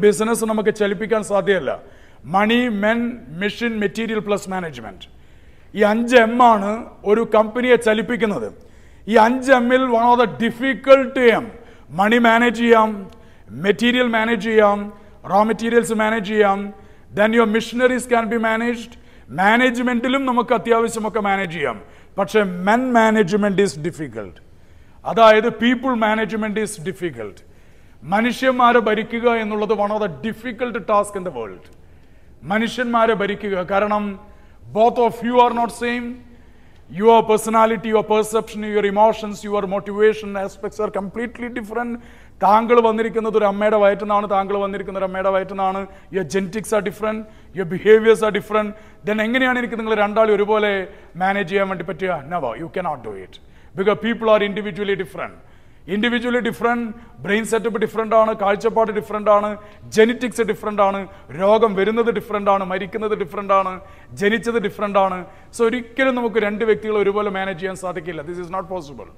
Business നമുക്ക് ചലിപ്പിക്കാൻ സാധ്യമല്ല money men machine material plus management ഈ അഞ്ച് എം ആണ് ഒരു കമ്പനിയെ ചലിപ്പിക്കുന്നത്. ഈ അഞ്ച് എമ്മിൽ one of the difficult M money manage ചെയ്യാം മെറ്റീരിയൽ മാനേജ് ചെയ്യാം റോ മെറ്റീരിയൽസ് മാനേജ് ചെയ്യാം. Then your machineries can be managed മാനേജ്മെന്റിലും നമുക്ക് അത്യാവശ്യമൊക്കെ മാനേജ് ചെയ്യാം. പക്ഷേ മെൻ മാനേജ്മെന്റ് ഈസ് ഡിഫിക്കൽട്ട് അതായത് പീപ്പിൾ മാനേജ്മെന്റ് ഈസ് ഡിഫിക്കൽട്ട് മനുഷ്യന്മാരെ ഭരിക്കുക എന്നുള്ളത് one of the difficult task in the world മനുഷ്യന്മാരെ ഭരിക്കുക. കാരണം both of you are not same your personality your perception your emotions your motivation aspects are completely different താങ്കൾ വന്നിരിക്കുന്നത് ഒരു അമ്മയുടെ വയറ്റിൽ നിന്നാണ് താങ്കൾ വന്നിരിക്കുന്നത് ഒരു അമ്മയുടെ വയറ്റിൽ നിന്നാണ് your genetics are different your behaviours are different then എങ്ങനെയാണ് എനിക്ക് നിങ്ങൾ രണ്ടാളും ഒരുപോലെ മാനേജ് ചെയ്യാൻ വേണ്ടി പറ്റുക? Now you cannot do it because people are individually different individually different brain setup different ആണ് കാഴ്ചപ്പാട് ഡിഫറെന്റ് ആണ് ജെനറ്റിക്സ് ഡിഫറെന്റ് ആണ് രോഗം വരുന്നത് ഡിഫറെന്റ് ആണ് മരിക്കുന്നത് ഡിഫറെന്റ് ആണ് ജനിച്ചത് ഡിഫറെന്റ് ആണ്. സോ ഒരിക്കലും നമുക്ക് രണ്ട് വ്യക്തികളെ ഒരുപോലെ മാനേജ് ചെയ്യാൻ സാധിക്കില്ല. This is not possible